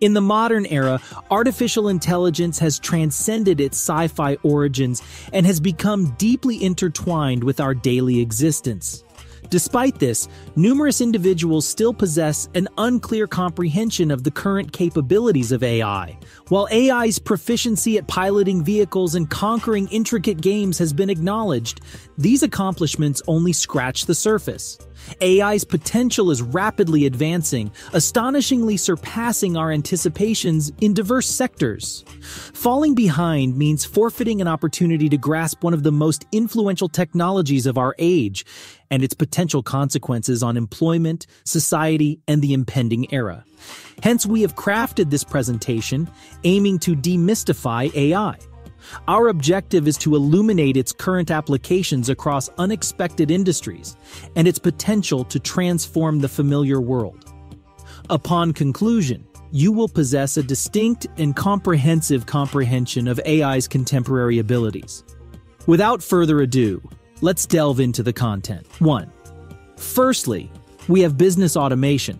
In the modern era, artificial intelligence has transcended its sci fi origins and has become deeply intertwined with our daily existence. Despite this, numerous individuals still possess an unclear comprehension of the current capabilities of AI. While AI's proficiency at piloting vehicles and conquering intricate games has been acknowledged, these accomplishments only scratch the surface. AI's potential is rapidly advancing, astonishingly surpassing our anticipations in diverse sectors. Falling behind means forfeiting an opportunity to grasp one of the most influential technologies of our age and its potential consequences on employment, society, and the impending era. Hence, we have crafted this presentation aiming to demystify AI. Our objective is to illuminate its current applications across unexpected industries and its potential to transform the familiar world. Upon conclusion, you will possess a distinct and comprehensive comprehension of AI's contemporary abilities. Without further ado, let's delve into the content. 1. Firstly, we have business automation.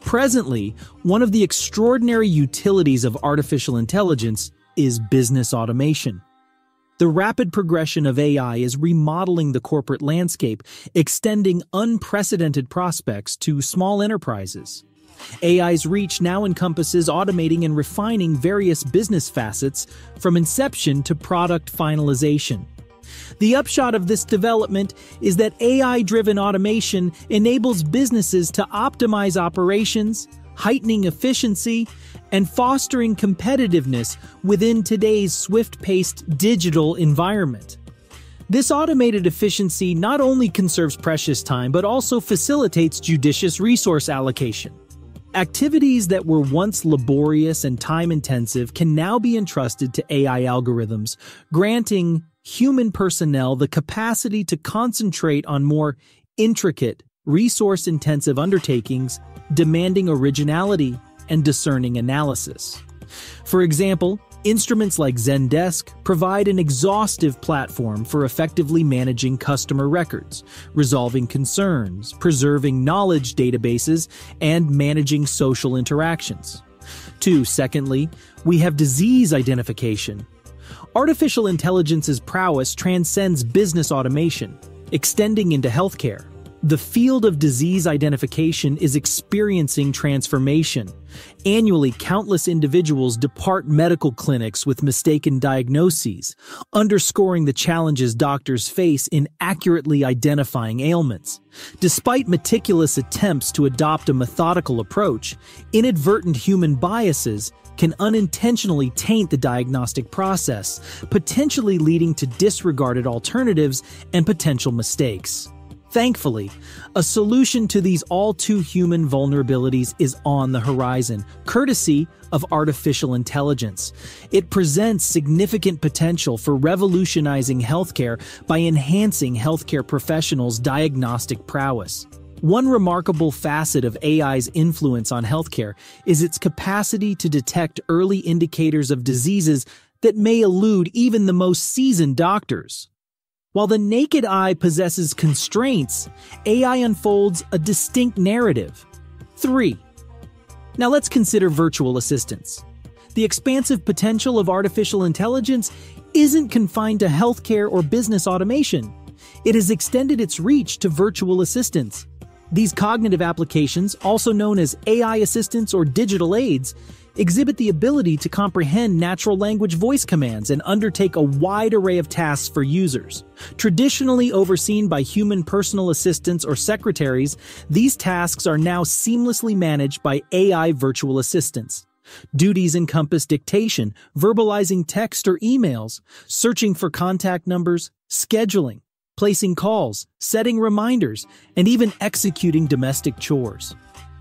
Presently, one of the extraordinary utilities of artificial intelligence is business automation. The rapid progression of AI is remodeling the corporate landscape, extending unprecedented prospects to small enterprises. AI's reach now encompasses automating and refining various business facets from inception to product finalization. The upshot of this development is that AI driven automation enables businesses to optimize operations, heightening efficiency, and fostering competitiveness within today's swift paced digital environment. This automated efficiency not only conserves precious time, but also facilitates judicious resource allocation. Activities that were once laborious and time intensive can now be entrusted to AI algorithms, granting human personnel the capacity to concentrate on more intricate, resource intensive undertakings demanding originality and discerning analysis. For example, instruments like Zendesk provide an exhaustive platform for effectively managing customer records, resolving concerns, preserving knowledge databases, and managing social interactions. Two, secondly, we have disease identification. Artificial intelligence's prowess transcends business automation, extending into healthcare. The field of disease identification is experiencing transformation. Annually, countless individuals depart medical clinics with mistaken diagnoses, underscoring the challenges doctors face in accurately identifying ailments. Despite meticulous attempts to adopt a methodical approach, inadvertent human biases can unintentionally taint the diagnostic process, potentially leading to disregarded alternatives and potential mistakes. Thankfully, a solution to these all too human vulnerabilities is on the horizon, courtesy of artificial intelligence. It presents significant potential for revolutionizing healthcare by enhancing healthcare professionals' diagnostic prowess. One remarkable facet of AI's influence on healthcare is its capacity to detect early indicators of diseases that may elude even the most seasoned doctors. While the naked eye possesses constraints, AI unfolds a distinct narrative. 3. Now let's consider virtual assistants. The expansive potential of artificial intelligence isn't confined to healthcare or business automation. It has extended its reach to virtual assistants. These cognitive applications, also known as AI assistants or digital aids, exhibit the ability to comprehend natural language voice commands and undertake a wide array of tasks for users. Traditionally overseen by human personal assistants or secretaries, these tasks are now seamlessly managed by AI virtual assistants. Duties encompass dictation, verbalizing text or emails, searching for contact numbers, scheduling, placing calls, setting reminders, and even executing domestic chores.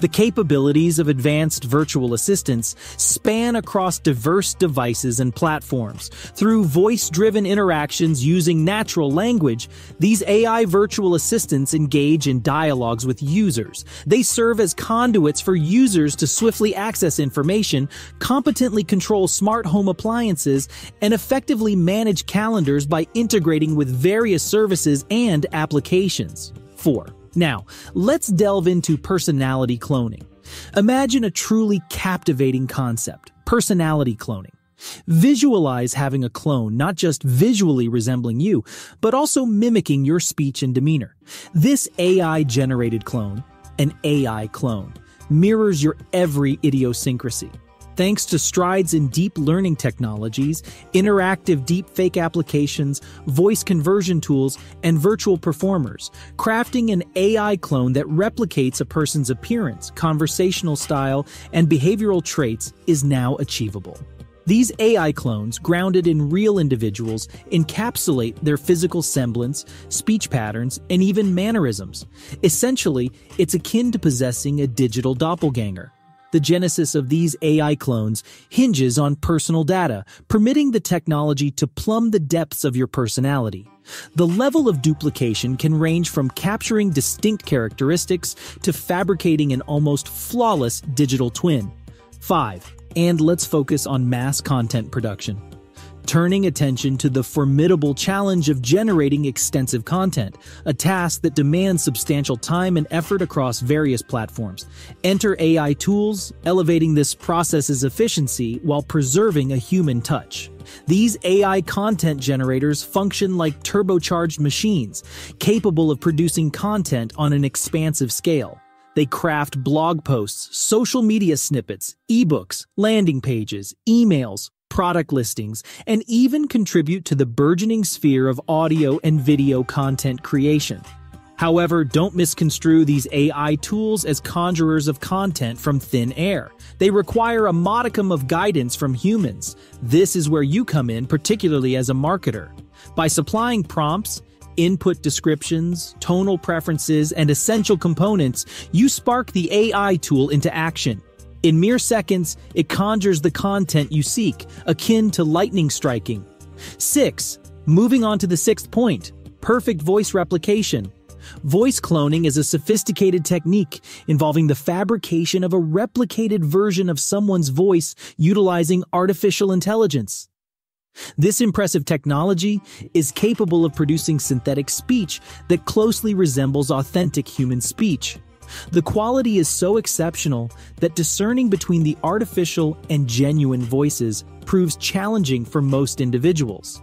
The capabilities of advanced virtual assistants span across diverse devices and platforms. Through voice-driven interactions using natural language, these AI virtual assistants engage in dialogues with users. They serve as conduits for users to swiftly access information, competently control smart home appliances, and effectively manage calendars by integrating with various services and applications. 4. Now, let's delve into personality cloning. Imagine a truly captivating concept, personality cloning. Visualize having a clone not just visually resembling you, but also mimicking your speech and demeanor. This AI-generated clone, an AI clone, mirrors your every idiosyncrasy. Thanks to strides in deep learning technologies, interactive deepfake applications, voice conversion tools, and virtual performers, crafting an AI clone that replicates a person's appearance, conversational style, and behavioral traits is now achievable. These AI clones, grounded in real individuals, encapsulate their physical semblance, speech patterns, and even mannerisms. Essentially, it's akin to possessing a digital doppelganger. The genesis of these AI clones hinges on personal data, permitting the technology to plumb the depths of your personality. The level of duplication can range from capturing distinct characteristics to fabricating an almost flawless digital twin. 5. And let's focus on mass content production turning attention to the formidable challenge of generating extensive content, a task that demands substantial time and effort across various platforms. Enter AI tools, elevating this process's efficiency while preserving a human touch. These AI content generators function like turbocharged machines, capable of producing content on an expansive scale. They craft blog posts, social media snippets, ebooks, landing pages, emails, product listings, and even contribute to the burgeoning sphere of audio and video content creation. However, don't misconstrue these AI tools as conjurers of content from thin air. They require a modicum of guidance from humans. This is where you come in, particularly as a marketer. By supplying prompts, input descriptions, tonal preferences, and essential components, you spark the AI tool into action. In mere seconds, it conjures the content you seek, akin to lightning striking. 6. Moving on to the sixth point perfect voice replication. Voice cloning is a sophisticated technique involving the fabrication of a replicated version of someone's voice utilizing artificial intelligence. This impressive technology is capable of producing synthetic speech that closely resembles authentic human speech. The quality is so exceptional that discerning between the artificial and genuine voices proves challenging for most individuals.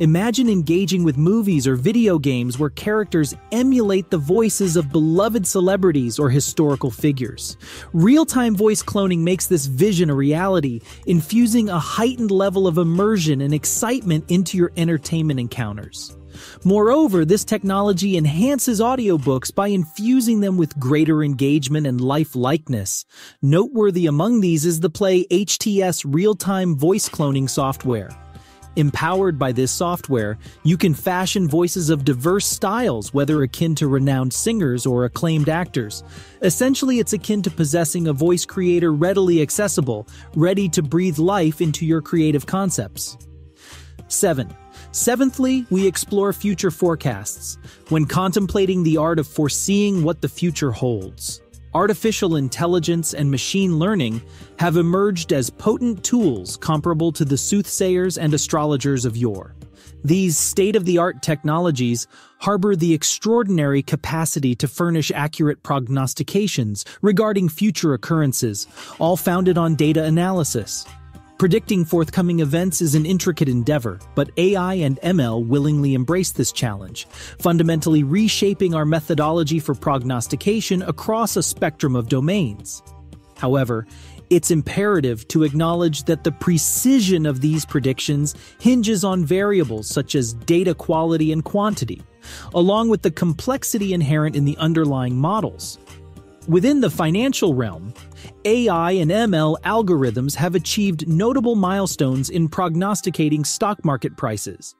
Imagine engaging with movies or video games where characters emulate the voices of beloved celebrities or historical figures. Real time voice cloning makes this vision a reality, infusing a heightened level of immersion and excitement into your entertainment encounters. Moreover, this technology enhances audiobooks by infusing them with greater engagement and life-likeness. Noteworthy among these is the PlayHT's real-time voice cloning software. Empowered by this software, you can fashion voices of diverse styles, whether akin to renowned singers or acclaimed actors. Essentially, it's akin to possessing a voice creator readily accessible, ready to breathe life into your creative concepts. 7. Seventhly, we explore future forecasts when contemplating the art of foreseeing what the future holds. Artificial intelligence and machine learning have emerged as potent tools comparable to the soothsayers and astrologers of yore. These state-of-the-art technologies harbor the extraordinary capacity to furnish accurate prognostications regarding future occurrences, all founded on data analysis. Predicting forthcoming events is an intricate endeavor, but AI and ML willingly embrace this challenge, fundamentally reshaping our methodology for prognostication across a spectrum of domains. However, it's imperative to acknowledge that the precision of these predictions hinges on variables such as data quality and quantity, along with the complexity inherent in the underlying models. Within the financial realm, AI and ML algorithms have achieved notable milestones in prognosticating stock market prices.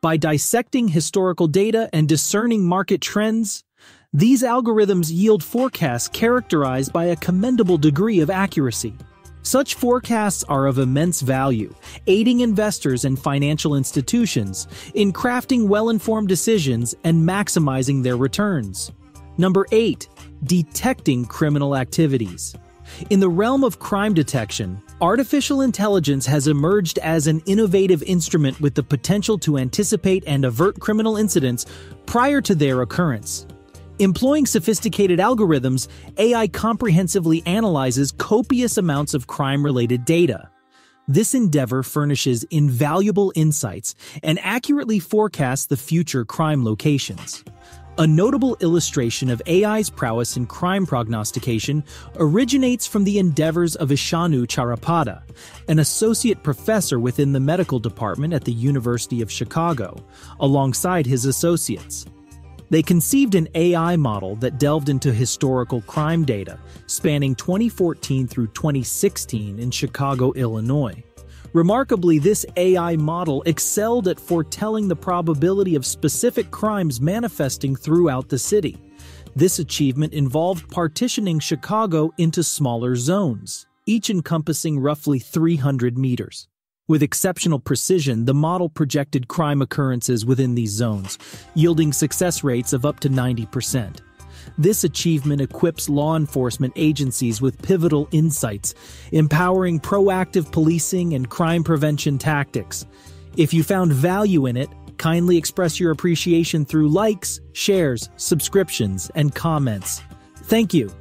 By dissecting historical data and discerning market trends, these algorithms yield forecasts characterized by a commendable degree of accuracy. Such forecasts are of immense value, aiding investors and financial institutions in crafting well-informed decisions and maximizing their returns. Number 8 detecting criminal activities. In the realm of crime detection, artificial intelligence has emerged as an innovative instrument with the potential to anticipate and avert criminal incidents prior to their occurrence. Employing sophisticated algorithms, AI comprehensively analyzes copious amounts of crime-related data. This endeavor furnishes invaluable insights and accurately forecasts the future crime locations. A notable illustration of AI's prowess in crime prognostication originates from the endeavors of Ishanu Chattopadhyay, an associate professor within the medical department at the University of Chicago, alongside his associates. They conceived an AI model that delved into historical crime data spanning 2014 through 2016 in Chicago, Illinois. Remarkably, this AI model excelled at foretelling the probability of specific crimes manifesting throughout the city. This achievement involved partitioning Chicago into smaller zones, each encompassing roughly 300 meters. With exceptional precision, the model projected crime occurrences within these zones, yielding success rates of up to 90%. This achievement equips law enforcement agencies with pivotal insights, empowering proactive policing and crime prevention tactics. If you found value in it, kindly express your appreciation through likes, shares, subscriptions, and comments. Thank you.